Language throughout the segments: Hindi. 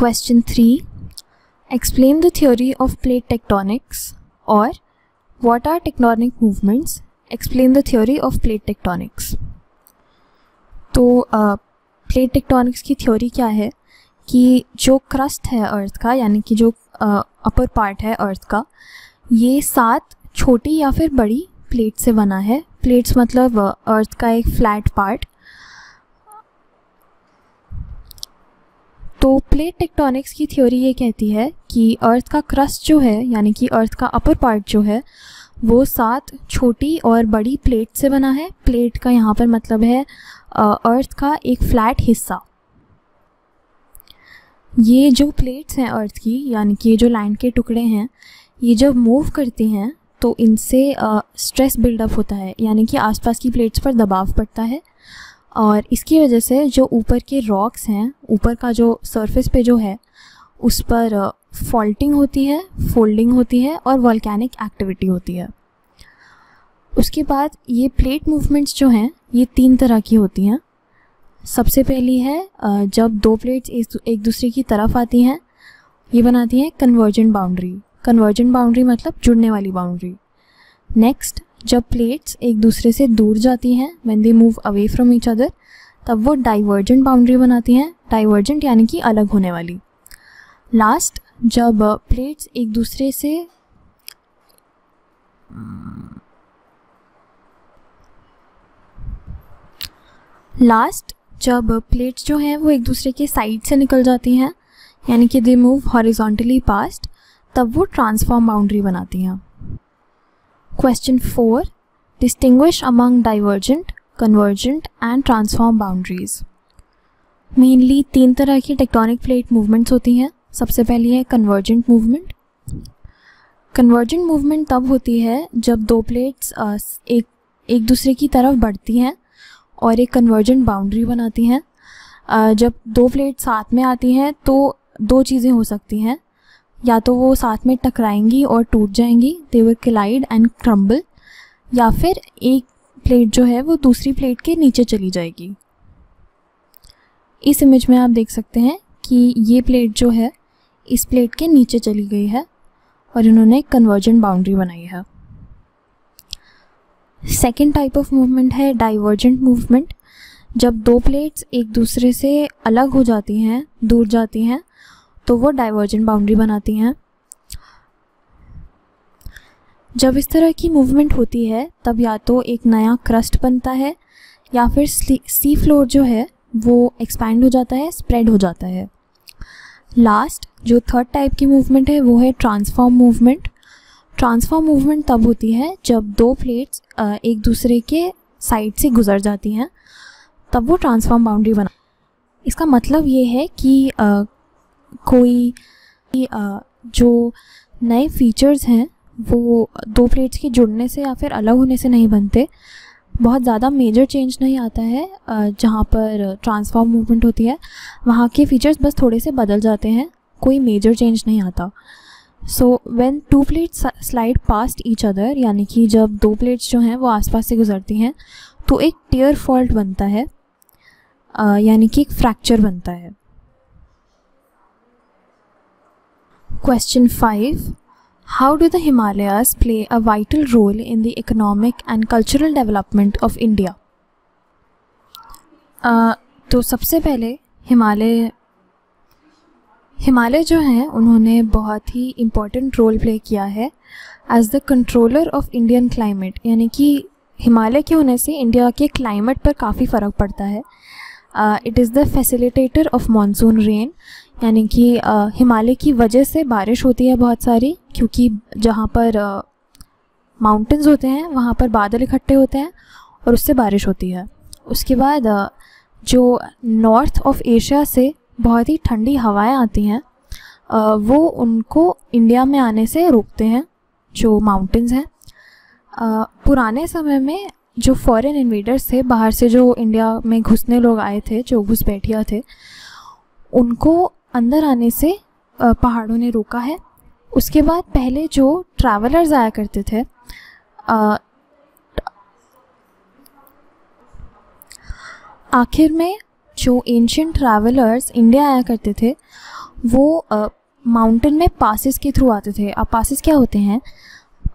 Question three explain the theory of plate tectonics और what are tectonic movements explain the theory of plate tectonics तो प्लेट टेक्टोनिक्स की थ्योरी क्या है? कि जो क्रस्ट है अर्थ का यानी कि जो अपर uh, पार्ट है अर्थ का ये सात छोटी या फिर बड़ी प्लेट से बना है। प्लेट्स मतलब अर्थ का एक फ्लैट पार्ट तो प्लेट टेक्टोनिक्स की थ्योरी ये कहती है कि अर्थ का क्रस्ट जो है, यानी कि अर्थ का अपर पार्ट जो है, वो सात छोटी और बड़ी प्लेट से बना है। प्लेट का यहाँ पर मतलब है अर्थ का एक फ्लैट हिस्सा। ये जो प्लेट्स हैं अर्थ की, यानी कि ये जो लैंड के टुकड़े हैं, ये जब मूव करती हैं तो इनसे स्ट्रेस बिल्डअप होता है। यानी कि आसपास की प्लेट्स पर दबाव पड़ता है। और इसकी वजह से जो ऊपर के रॉक्स हैं, ऊपर का जो सरफेस पे जो है, उस पर फॉल्टिंग होती है फोल्डिंग होती है और वॉल्केनिक एक्टिविटी होती है। उसके बाद ये प्लेट मूवमेंट्स जो हैं, ये तीन तरह की होती हैं। सबसे पहली है जब दो प्लेट्स एक दूसरे की तरफ़ आती हैं, ये बनाती हैं कन्वर्जेंट बाउंड्री कन्वर्जेंट बाउंड्री मतलब जुड़ने वाली बाउंड्री नेक्स्ट जब प्लेट्स एक दूसरे से दूर जाती हैं when they move away from each other तब वो डाइवर्जेंट बाउंड्री बनाती हैं डाइवर्जेंट यानी कि अलग होने वाली। लास्ट जब प्लेट्स एक दूसरे से लास्ट जब प्लेट्स जो हैं वो एक दूसरे के साइड से निकल जाती हैं, यानी कि दे मूव हॉरिजॉन्टली पास्ट तब वो ट्रांसफॉर्म बाउंड्री बनाती हैं। Question four distinguish among divergent convergent and transform boundaries mainly तीन तरह की टेक्टोनिक प्लेट मूवमेंट्स होती हैं। सबसे पहली है कन्वर्जेंट मूवमेंट कन्वर्जेंट मूवमेंट तब होती है जब दो प्लेट्स एक एक दूसरे की तरफ़ बढ़ती हैं और एक कन्वर्जेंट बाउंड्री बनाती हैं। जब दो प्लेट साथ में आती हैं तो दो चीज़ें हो सकती हैं। या तो वो साथ में टकराएँगी और टूट जाएँगी दे क्लाइड एंड क्रम्बल या फिर एक प्लेट जो है वो दूसरी प्लेट के नीचे चली जाएगी। इस इमेज में आप देख सकते हैं कि ये प्लेट जो है, इस प्लेट के नीचे चली गई है और इन्होंने एक कन्वर्जेंट बाउंड्री बनाई है। सेकेंड टाइप ऑफ़ मूवमेंट है डाइवर्जेंट मूवमेंट जब दो प्लेट्स एक दूसरे से अलग हो जाती हैं, दूर जाती हैं तो वो डाइवर्जेंट बाउंड्री बनाती हैं। जब इस तरह की मूवमेंट होती है, तब या तो एक नया क्रस्ट बनता है, या फिर सी फ्लोर जो है, वो एक्सपैंड हो जाता है स्प्रेड हो जाता है। लास्ट जो थर्ड टाइप की मूवमेंट है, वो है ट्रांसफॉर्म मूवमेंट ट्रांसफॉर्म मूवमेंट तब होती है जब दो प्लेट्स एक दूसरे के साइड से गुजर जाती हैं। तब वो ट्रांसफॉर्म बाउंड्री बना इसका मतलब ये है कि कोई जो नए फीचर्स हैं, वो दो प्लेट्स के जुड़ने से या फिर अलग होने से नहीं बनते। बहुत ज़्यादा मेजर चेंज नहीं आता है जहाँ पर ट्रांसफॉर्म मूवमेंट होती है। वहाँ के फीचर्स बस थोड़े से बदल जाते हैं, कोई मेजर चेंज नहीं आता। So when two plates slide past each other यानी कि जब दो प्लेट्स जो हैं वो आसपास से गुजरती हैं तो एक टेयर फॉल्ट बनता है यानी कि एक फ्रैक्चर बनता है। Question five how do the Himalayas play a vital role in the economic and cultural development of India तो सबसे पहले हिमालय हिमालय जो हैं, उन्होंने बहुत ही इम्पोर्टेंट रोल प्ले किया है as the controller of Indian climate यानी कि हिमालय के होने से इंडिया के क्लाइमेट पर काफ़ी फ़र्क पड़ता है। It is the facilitator of monsoon rain यानी कि हिमालय की वजह से बारिश होती है बहुत सारी, क्योंकि जहाँ पर माउंटेंस होते हैं, वहाँ पर बादल इकट्ठे होते हैं और उससे बारिश होती है। उसके बाद जो नॉर्थ ऑफ़ एशिया से बहुत ही ठंडी हवाएँ आती हैं वो उनको इंडिया में आने से रोकते हैं, जो माउंटेंस हैं। पुराने समय में जो फॉरेन इन्वेडर्स थे, बाहर से जो इंडिया में घुसने लोग आए थे, जो घुसपैठिया थे, उनको अंदर आने से पहाड़ों ने रोका है। उसके बाद पहले जो ट्रैवलर्स आया करते थे आखिर में जो एंशंट ट्रैवलर्स इंडिया आया करते थे, वो माउंटेन में पासिस के थ्रू आते थे। अब पासिस क्या होते हैं?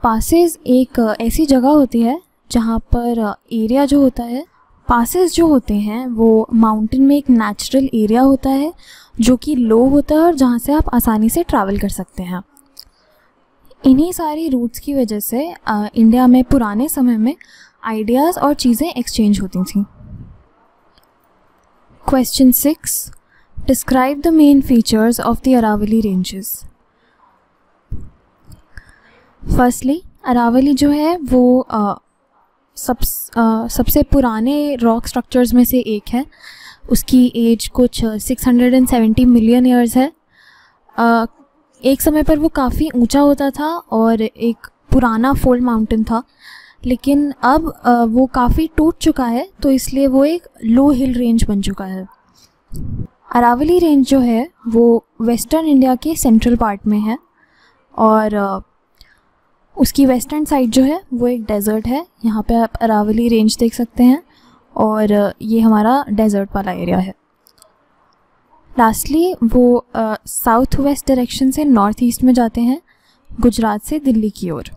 पासिस एक ऐसी जगह होती है जहाँ पर एरिया जो होता है पासिस जो होते हैं वो माउंटेन में एक नेचुरल एरिया होता है जो कि लो होता है और जहाँ से आप आसानी से ट्रैवल कर सकते हैं। इन्हीं सारी रूट्स की वजह से आ, इंडिया में पुराने समय में आइडियाज़ और चीज़ें एक्सचेंज होती थी। Question six describe the main features of the Aravalli ranges firstly Aravalli जो है वो सब आ, सबसे पुराने रॉक स्ट्रक्चर्स में से एक है। उसकी एज कुछ 670 मिलियन ईयर्स है। आ, एक समय पर वो काफ़ी ऊँचा होता था और एक पुराना फोल्ड माउंटेन था। लेकिन अब आ, वो काफ़ी टूट चुका है तो इसलिए वो एक लो हिल रेंज बन चुका है। अरावली रेंज जो है वो वेस्टर्न इंडिया के सेंट्रल पार्ट में है। और उसकी वेस्टर्न साइड जो है, वो एक डेज़र्ट है। यहाँ पे आप अरावली रेंज देख सकते हैं और ये हमारा डेज़र्ट वाला एरिया है। लास्टली वो साउथ वेस्ट डायरेक्शन से नॉर्थ ईस्ट में जाते हैं, गुजरात से दिल्ली की ओर।